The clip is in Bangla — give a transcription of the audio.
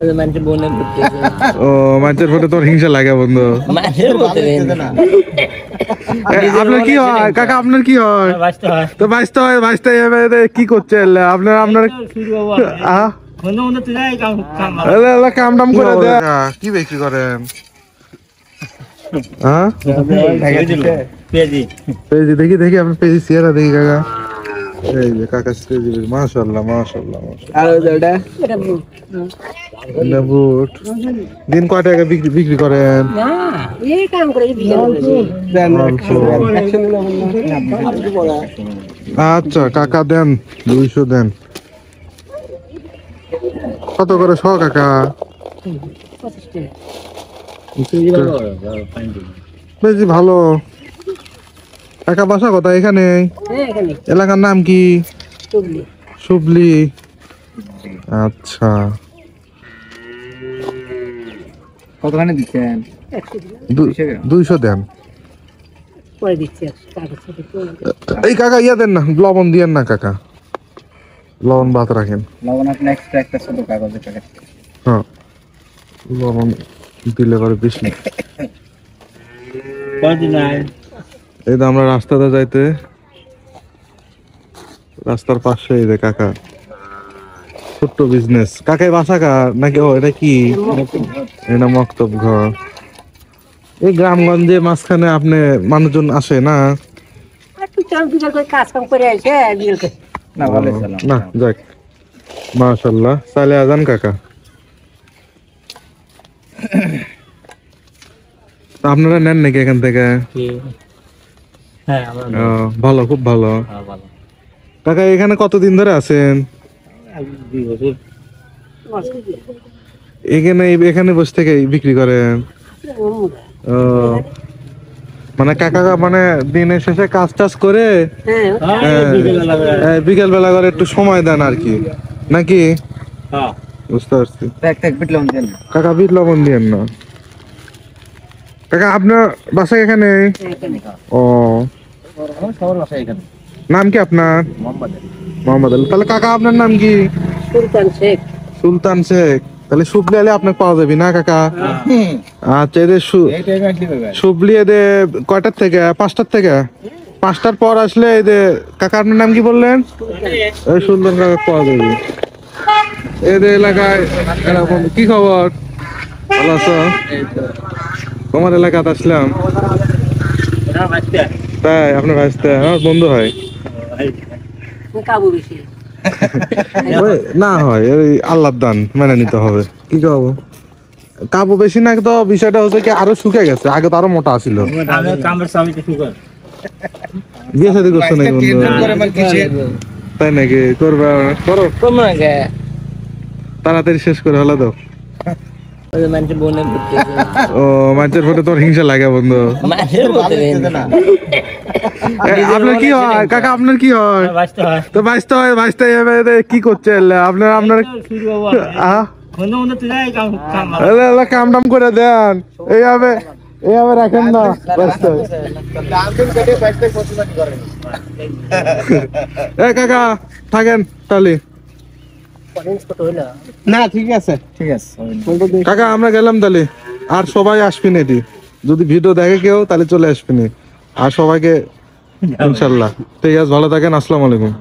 ও তোর হিংসা লাগে বন্ধু। আপনার কি হয়? কাকা আপনার কি হয়? তো বাঁচতে হয় বাঁচতে কি করছে আপনার আপনার শুরু হব আহ বন্ধু বন্ধু তুই যাই কাম টাম করে দে। কি বিক্রি করেন? হ্যাঁ পেজি পেজি দেখি দেখি আপনার পেজি সিয়ারা দেখি কাকা। এই যে কাকা মাশাআল্লাহ এটা এটা বুট দিন কয় টাকা বিক্রি বিক্রি করেন? আচ্ছা কাকা দেন দুইশো দেন। কত করে শ কাকা? বেশি ভালো। কাকা বাসা কথা এখানে? এখানে। এলাকার নাম কি? শুভলি আচ্ছা। কতখানি দিচ্ছেন? দুইশো দেন। এই কাকা ইয়া দেন না লবণ দিয়েন না কাকা। লবণ ভাত রাখেন। লবণ আপনি এক্সট্রা একটা ছোট কাগজে প্যাকেট হ্যাঁ। লবণ দিলে পরে বেশি। এই তো আমরা রাস্তাতে যাইতে রাস্তার পাশে এই যে কাকা। ছোট্ট বিজনেস কাকাই বাসা কার নাকি ও এটা কি? এটা মক্তব ঘর। এই গ্রামগঞ্জে মাঝখানে আপনি মানুষজন আসে না? না যাক। মাশাল্লাহ চালে আজান কাকা? আপনারা নেন নাকি এখান থেকে? হ্যাঁ ও, ভালো খুব ভালো। ভালো। কাকা এখানে কতদিন ধরে আছেন? দুই বছর। এখানে এখানে বসে থেকে বিক্রি করেন ও। মানে কাকা মানে দিনের শেষে কাজ টাজ করে? হ্যাঁ বিকেল বেলা করে। একটু সময় দেন আর কি। নাকি? হ্যাঁ। বুঝতে পারছি। কাকা বিট লবণ দিয়েন না। কাকা আপনার বাসা এখানে? ও। সবার বাসা এখানে। নাম কি আপনার? মোহাম্মদ আলী। তাহলে কাকা আপনার নাম কি? সুলতান শেখ। সুলতান শেখ। তাহলে শুভলি আলী আপনাকে পাওয়া যাবে না কাকা? আচ্ছা এদের সু- এই টাইমে দিবে শুভলি এদের কয়টার থেকে? পাঁচটার থেকে? পাঁচটার পর আসলে এদের কাকা আপনার নাম কি বললেন? এই সুন্দর কাকা পাওয়া যাবে। এদের এলাকায় এরকম কি খবর? ভালো আছো? তোমার এলাকাতে আসলাম। তাই আপনার আসতে আমার বন্ধু হয়। কাবু বেশি না। হয় ওই আল্লাহর দান মেনে নিতে হবে। কি কব? কাবু বেশি না তো বিষয়টা হচ্ছে কি আরও শুকে গেছে। আগে তো আরও মোটা ছিল। কামের স্বামী বিয়ে শাদী করছ নাকি তাই নাকি? করবে করো। তাড়াতাড়ি শেষ করে হলো তো ও মানুষের ফটো তোর হিংসা লাগে বন্ধু। আপনার কি হয়? কাকা আপনার কি হয়? তো বাঁচতে হয় বাঁচতে হবে কি করছে? আপনার আপনার কাম টাম করে দেন। এইভাবে এইভাবে রাখেন না। ব্যস্ত কাকা থাকেন তাহলে। না ঠিক আছে ঠিক আছে। কাকা আমরা গেলাম তাহলে। আর সবাই আসবেন এটি। যদি ভিডিও দেখে কেউ তাহলে চলে আসবেন আর সবাইকে ইনশাল্লাহ। ঠিক আছে ভালো থাকেন আসসালামু আলাইকুম।